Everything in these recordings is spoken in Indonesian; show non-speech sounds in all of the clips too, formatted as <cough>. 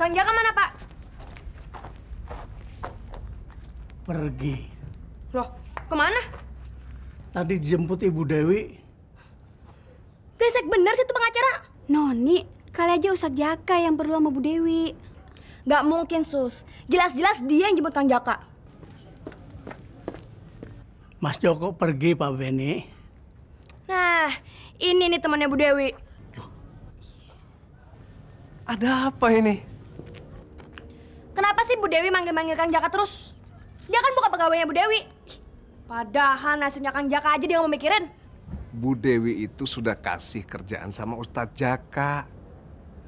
Kang Jaka mana, Pak? Pergi. Loh, ke mana? Tadi dijemput Ibu Dewi. Beresek bener sih tuh pengacara. Noni, kali aja Ustadz Jaka yang perlu sama Bu Dewi. Gak mungkin, Sus. Jelas-jelas dia yang jemput Kang Jaka. Mas Joko pergi, Pak Beni. Nah, ini nih temannya Bu Dewi. Ada apa ini? Bu Dewi manggil-manggil Kang Jaka terus? Dia kan bukan pegawainya Bu Dewi. Padahal nasibnya Kang Jaka aja dia nggak mau mikirin. Bu Dewi itu sudah kasih kerjaan sama Ustadz Jaka.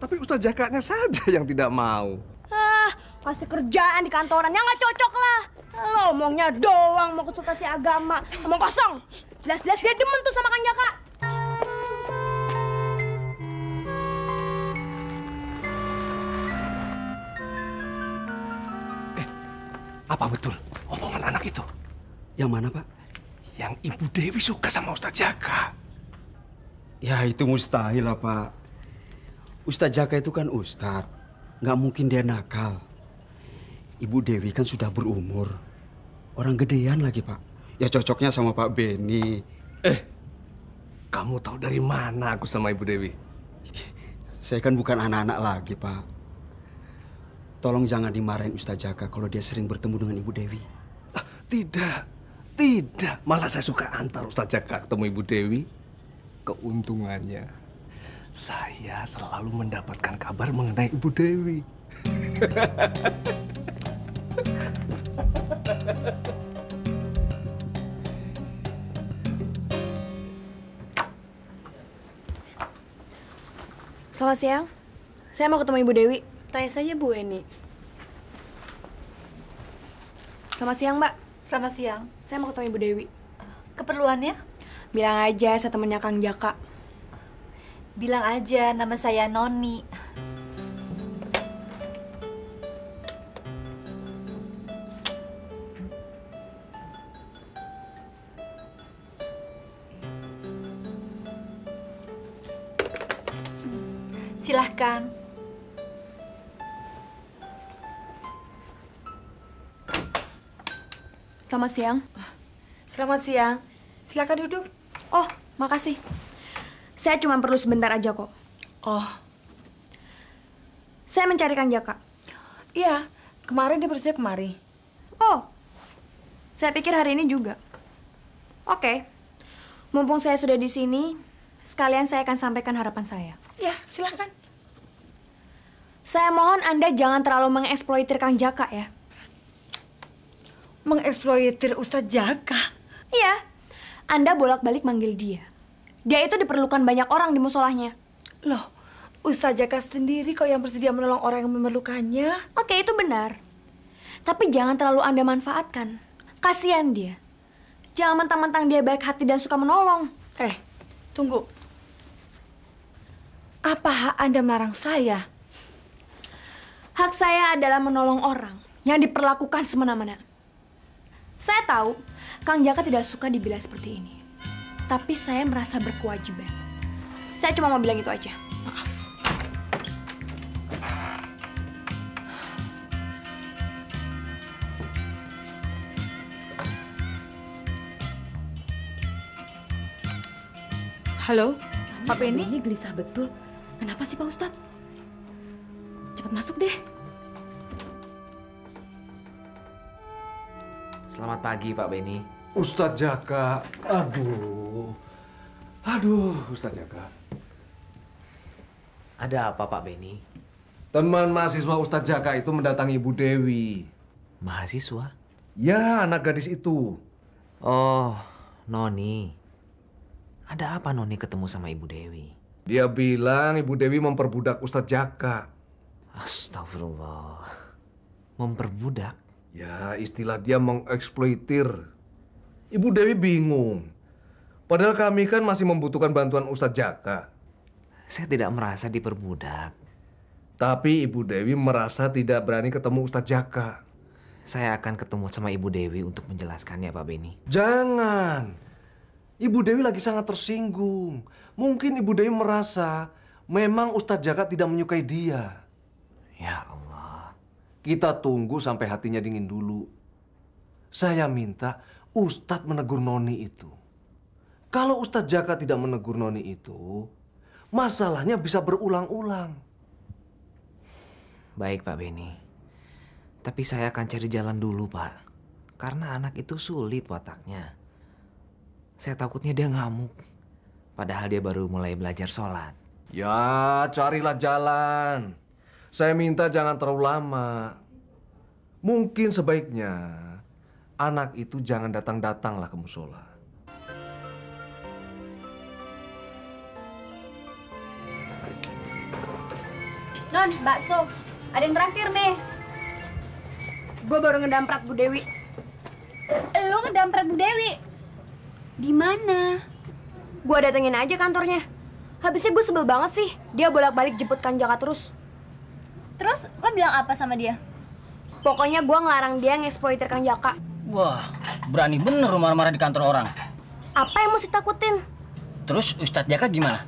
Tapi Ustadz Jakanya saja <laughs> yang tidak mau. Ah, kasih kerjaan di kantoran yang nggak cocok lah. Lo omongnya doang mau konsultasi agama, omong kosong. Jelas-jelas dia demen tuh sama Kang Jaka. Apa betul omongan anak itu? Yang mana, Pak? Yang Ibu Dewi suka sama Ustadz Jaka. Ya itu mustahil lah, Pak. Ustadz Jaka itu kan Ustadz. Nggak mungkin dia nakal. Ibu Dewi kan sudah berumur. Orang gedean lagi, Pak. Ya cocoknya sama Pak Beni. Eh, kamu tahu dari mana aku sama Ibu Dewi? Saya kan bukan anak-anak lagi, Pak. Tolong jangan dimarahin Ustadz Jaka kalau dia sering bertemu dengan Ibu Dewi. Ah, tidak, tidak. Malah saya suka antar Ustadz Jaka ketemu Ibu Dewi. Keuntungannya, saya selalu mendapatkan kabar mengenai Ibu Dewi. Selamat siang. Saya mau ketemu Ibu Dewi. Tanya saja Bu Eni. Selamat siang, Mbak. Selamat siang. Saya mau ketemu Ibu Dewi. Keperluannya? Bilang aja saya temennya Kang Jaka. Bilang aja nama saya Noni. Silahkan. Selamat siang. Selamat siang. Silakan duduk. Oh, makasih. Saya cuma perlu sebentar aja kok. Oh, Saya mencari Kang Jaka. iya. Kemarin dia berusaha kemari. Oh, saya pikir hari ini juga. Oke, mumpung saya sudah di sini, sekalian saya akan sampaikan harapan saya. Ya, silakan. Saya mohon Anda jangan terlalu mengeksploitir Kang Jaka ya. Mengeksploitir Ustadz Jaka. Iya, Anda bolak-balik manggil dia. Dia itu diperlukan banyak orang di musolahnya. Loh, Ustadz Jaka sendiri kok yang bersedia menolong orang yang memerlukannya. Oke, itu benar. Tapi jangan terlalu Anda manfaatkan. Kasihan dia. Jangan mentang-mentang dia baik hati dan suka menolong. Eh, tunggu. Apa hak Anda melarang saya? Hak saya adalah menolong orang yang diperlakukan semena-mena. Saya tahu Kang Jaka tidak suka dibilang seperti ini. Tapi saya merasa berkewajiban. Saya cuma mau bilang itu aja. Maaf. Halo, Pak Benny? Ini gelisah betul. Kenapa sih Pak Ustadz? Cepat masuk deh. Selamat pagi Pak Beni. Ustadz Jaka, aduh, aduh, Ustadz Jaka. Ada apa Pak Beni? Teman mahasiswa Ustadz Jaka itu mendatangi Ibu Dewi. Mahasiswa? Ya, anak gadis itu. Oh, Noni. Ada apa Noni ketemu sama Ibu Dewi? Dia bilang Ibu Dewi memperbudak Ustadz Jaka. Astagfirullah. Memperbudak? Ya, istilah dia mengeksploitir. Ibu Dewi bingung. Padahal kami kan masih membutuhkan bantuan Ustadz Jaka. Saya tidak merasa diperbudak. Tapi Ibu Dewi merasa tidak berani ketemu Ustadz Jaka. Saya akan ketemu sama Ibu Dewi untuk menjelaskannya Pak Beni. Jangan. Ibu Dewi lagi sangat tersinggung. Mungkin Ibu Dewi merasa memang Ustadz Jaka tidak menyukai dia. Ya. Kita tunggu sampai hatinya dingin dulu. Saya minta Ustadz menegur Noni itu. Kalau Ustadz Jaka tidak menegur Noni itu, masalahnya bisa berulang-ulang. Baik Pak Beni. Tapi saya akan cari jalan dulu Pak. Karena anak itu sulit wataknya. Saya takutnya dia ngamuk. Padahal dia baru mulai belajar sholat. Ya, carilah jalan. Saya minta jangan terlalu lama. Mungkin sebaiknya anak itu jangan datang-datanglah ke musola. Non, bakso. Ada yang terakhir nih. Gue baru ngedamprat Bu Dewi. Lu ngedampret Bu Dewi? Di mana? Gue datengin aja kantornya. Habisnya gue sebel banget sih. Dia bolak-balik jemput Kang Jaka terus. Terus lo bilang apa sama dia? Pokoknya gue ngelarang dia ngeksploiter Kang Jaka. Wah, berani bener marah-marah di kantor orang. Apa yang mesti takutin? Terus Ustadz Jaka gimana?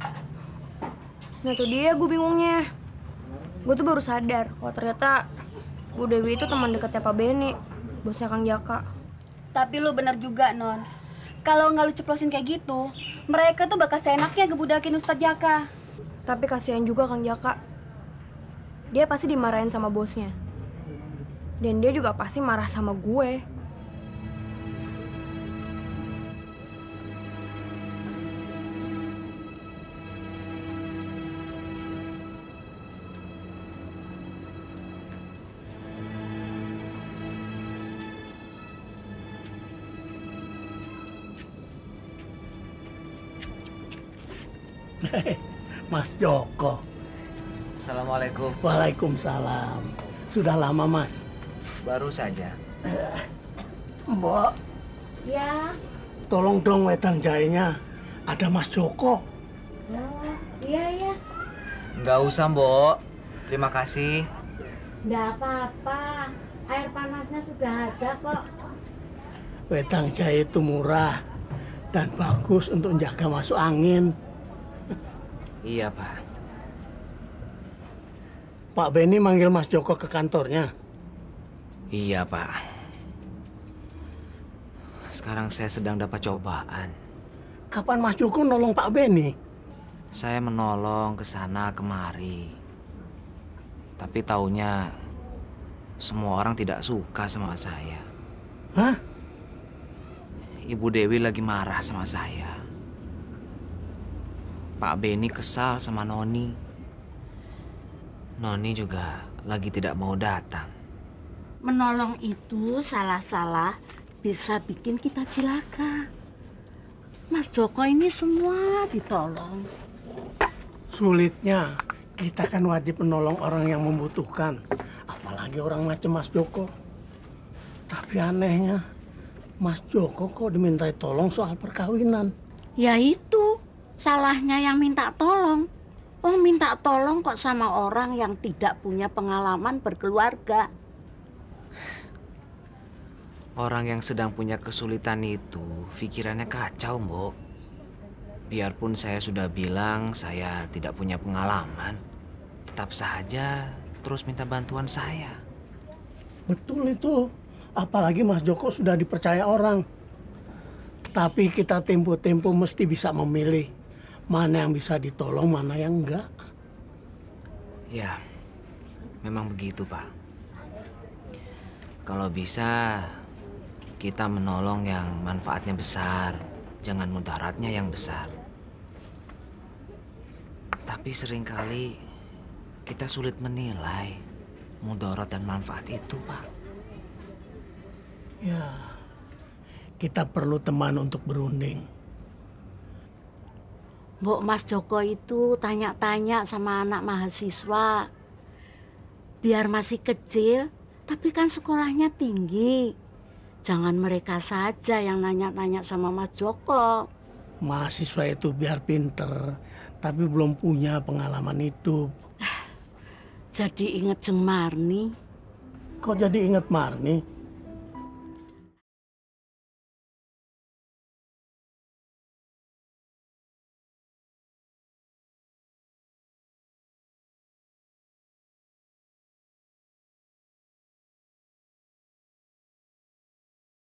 Nah tuh dia gue bingungnya. Gue tuh baru sadar kalau ternyata Bu Dewi itu teman dekatnya Pak Beni, bosnya Kang Jaka. Tapi lu bener juga, Non. Kalau nggak lu ceplosin kayak gitu, mereka tuh bakal seenaknya gebudakin Ustadz Jaka. Tapi kasihan juga Kang Jaka. Dia pasti dimarahin sama bosnya. Dan dia juga pasti marah sama gue. <laughs> Mas Joko. Assalamualaikum. Waalaikumsalam. Sudah lama, Mas. Baru saja. Mbak. Ya, Tolong dong wedang jahenya. Ada Mas Joko. iya ya. Nggak usah, Mbok. Terima kasih. Nggak apa-apa. Air panasnya sudah ada kok. Wedang jahe itu murah dan bagus untuk menjaga masuk angin. Iya, Pak. Pak Beni manggil Mas Joko ke kantornya. Iya, Pak. Sekarang saya sedang dapat cobaan. Kapan Mas Joko nolong Pak Beni? Saya menolong ke sana kemari. Tapi taunya semua orang tidak suka sama saya. Hah? Ibu Dewi lagi marah sama saya. Pak Beni kesal sama Noni. Noni juga lagi tidak mau datang. Menolong itu salah-salah bisa bikin kita cilaka. Mas Joko ini semua ditolong. Sulitnya, kita kan wajib menolong orang yang membutuhkan. Apalagi orang macam Mas Joko. Tapi anehnya, Mas Joko kok dimintai tolong soal perkawinan. Ya itu, salahnya yang minta tolong. Oh minta tolong kok sama orang yang tidak punya pengalaman berkeluarga. Orang yang sedang punya kesulitan itu pikirannya kacau, Mbok. Biarpun saya sudah bilang saya tidak punya pengalaman, tetap saja terus minta bantuan saya. Betul itu. Apalagi Mas Joko sudah dipercaya orang. Tapi kita tempo-tempo mesti bisa memilih mana yang bisa ditolong, mana yang enggak. Ya, memang begitu, Pak. Kalau bisa, kita menolong yang manfaatnya besar, jangan mudaratnya yang besar. Tapi sering kali kita sulit menilai mudarat dan manfaat itu, Pak. Ya, kita perlu teman untuk berunding. Mbok Mas Joko itu tanya-tanya sama anak mahasiswa. Biar masih kecil, tapi kan sekolahnya tinggi. Jangan mereka saja yang nanya-nanya sama Mas Joko. Mahasiswa itu biar pinter, tapi belum punya pengalaman hidup. Jadi inget Jeng Marni. Kok jadi inget Marni?